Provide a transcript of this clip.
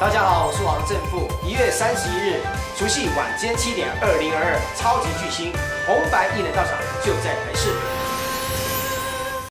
大家好，我是王正富。一月三十一日，除夕晚间七点，二零二二超级巨星红白艺人到场，就在台视。